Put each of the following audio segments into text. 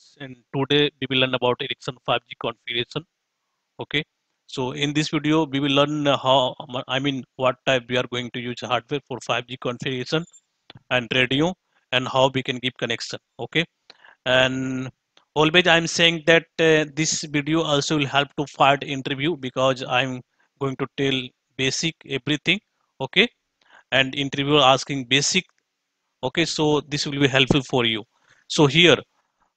friends and today we will learn about Ericsson 5G configuration okay? So in this video we will learn how I mean what type we are going to use hardware for 5G configuration and radio and how we can give connection okay? And always I'm saying that uh, this video also will help to find interview because I'm going to tell basic everything okay? And interviewer asking basic okay? So this will be helpful for you. So here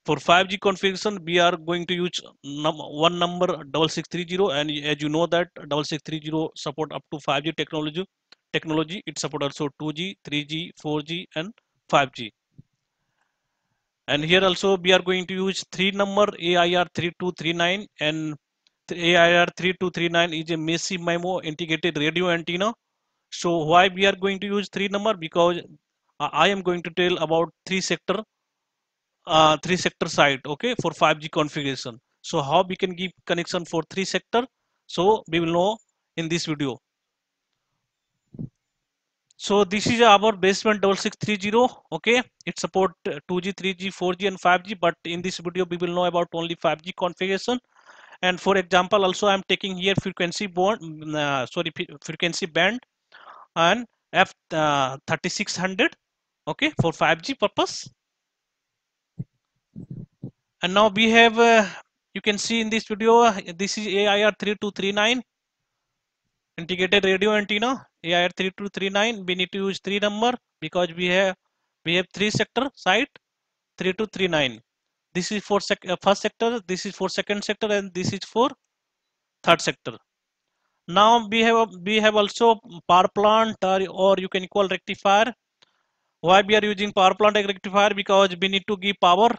for 5G configuration, we are going to use num one number 6630 and as you know that 6630 support up to 5G technology. Technology it support also 2G, 3G, 4G and 5G. And here also we are going to use three number AIR 3239 and AIR 3239 is a massive MIMO integrated radio antenna. So why we are going to use three number because uh, I am going to tell about three sector uh, three sector site okay for 5g configuration. So how we can give connection for three sector? So we will know in this video. So this is our baseband 6630 okay. It support 2g 3g 4g and 5g but in this video we will know about only 5g configuration. And for example also i'm taking here frequency bond mm, uh, sorry frequency band and f uh, 3600 okay for 5g purpose and now we have uh, you can see in this video this is AIR 3239 integrated radio antenna AIR 3239 we need to use three number because we have we have three sector site 3239 this is for sec uh, first sector this is for second sector and this is for third sector. Now we have we have also power plant or, or you can call rectifier. Why we are using power plant rectifier? Because we need to give power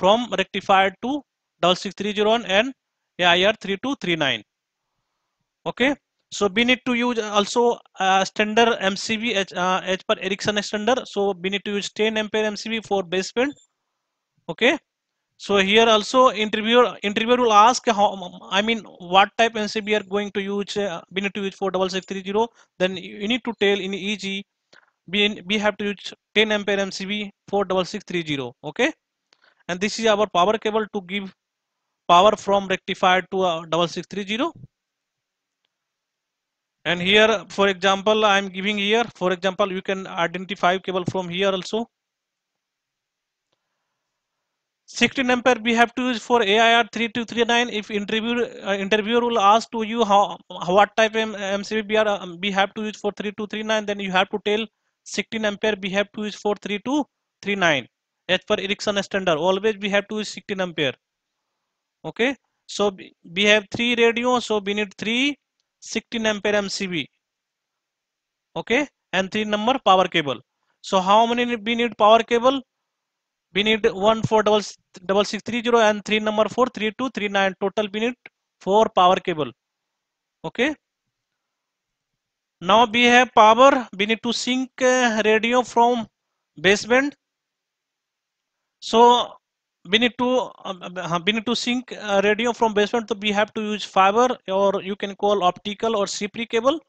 from rectifier to 66301 and AIR 3239 okay? So we need to use also uh, standard MCB as, uh, as per Ericsson standard. So we need to use 10 ampere MCB for baseband. Okay? So here also interviewer interviewer will ask how I mean what type MCB are going to use uh, we need to use for 6630 then you need to tell in EG we, we have to use 10 ampere MCB for 6630 okay and this is our power cable to give power from rectifier to uh, 6630 and here for example I am giving here for example you can identify cable from here also. 16 ampere we have to use for AIR 3239 if interviewer uh, interviewer will ask to you how what type MCB we, are, um, we have to use for 3239 then you have to tell 16 ampere we have to use for 3239 as per Ericsson standard always we have to use 16 ampere. Okay? So we have three radio so we need three 16 ampere MCB okay? And three number power cable. So how many we need power cable? We need one for double double six three zero and three number four three two three nine. Total we need four power cable. Okay? Now we have power. We need to sync uh, radio from baseband so we need to uh, we need to sync uh, radio from baseband. So we have to use fiber or you can call optical or CPRI cable.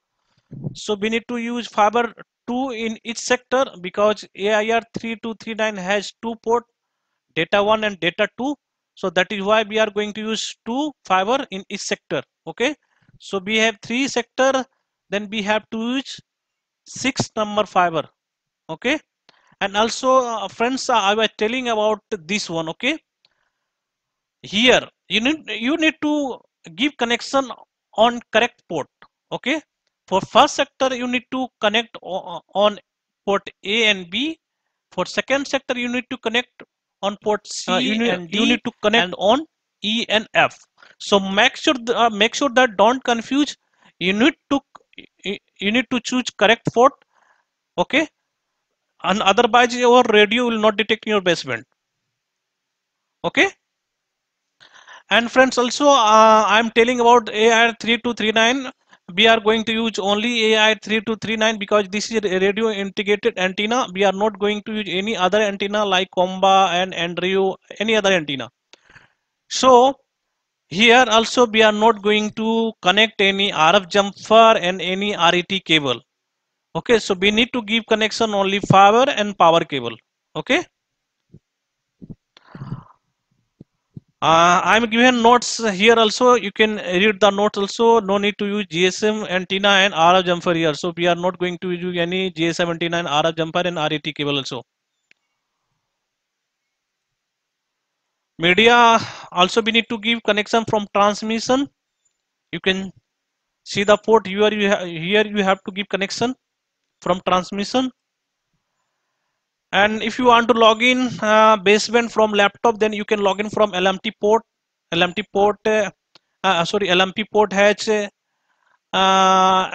So we need to use fiber 2 in each sector because AIR 3239 has two port data 1 and data 2 so that is why we are going to use two fiber in each sector okay? So we have three sector then we have to use six number fiber okay and also uh, friends uh, i was telling about this one okay? Here you need you need to give connection on correct port okay? For first sector you need to connect on port a and b. For second sector you need to connect on port c uh, you need, and d you need to connect on e and f. So make sure uh, make sure that don't confuse. You need to you need to choose correct port okay and otherwise your radio will not detect in your baseband. Okay? And friends also uh, i'm telling about air 3239 we are going to use only air 3239 because this is a radio integrated antenna. We are not going to use any other antenna like comba and andrew any other antenna. So here also we are not going to connect any rf jumper and any ret cable okay so we need to give connection only fiber and power cable okay uh, I'm given notes here also. You can read the notes also. No need to use GSM antenna and RF jumper here. So we are not going to use any GSM antenna and RF jumper and RET cable also. Media also we need to give connection from transmission. You can see the port here. You here you have to give connection from transmission and if you want to log in uh, baseband from laptop then you can log in from LMT port LMT port uh, uh, sorry LMP port has uh,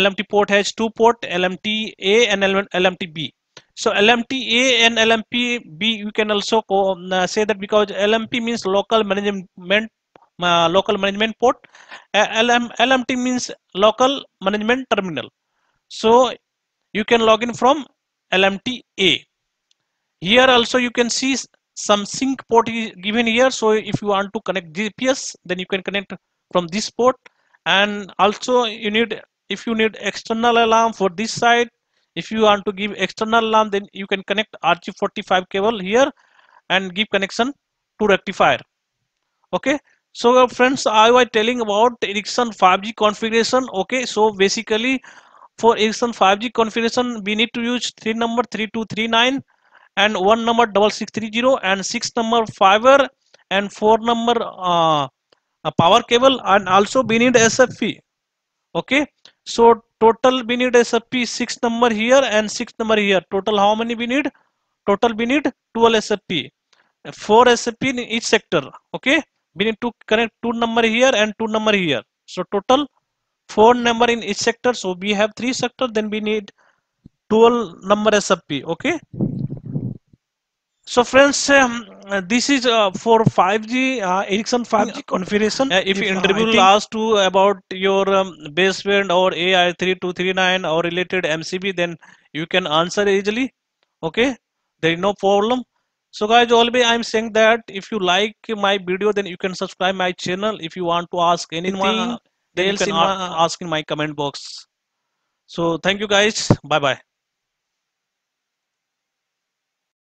LMT port has two port LMT A and LMT B so LMT A and LMP B you can also uh, say that because LMP means local management uh, local management port LM, LMT means local management terminal so you can log in from LMT A. Here also you can see some sync port is given here. So if you want to connect gps then you can connect from this port. And also you need if you need external alarm for this side if you want to give external alarm then you can connect RJ45 cable here and give connection to rectifier. Okay? So friends i was telling about ericsson 5g configuration. Okay? So basically for ericsson 5g configuration we need to use three number 3239 and one number double six three zero and six number fiber and four number uh, power cable and also we need SFP okay? So total we need SFP six number here and six number here. Total how many we need? Total we need 12 SFP four SFP in each sector. Okay? We need to connect two number here and two number here. So total four number in each sector so we have three sector then we need 12 number SFP okay so friends, um, this is uh, for 5G, uh, Ericsson 5G configuration. Uh, if, if interview will ask you about your um, baseband or AIR 3239 or related MCB, then you can answer easily. Okay, there is no problem. So guys, always I'm saying that if you like my video, then you can subscribe my channel. If you want to ask anything, then you can ask in my comment box. So thank you guys. Bye bye.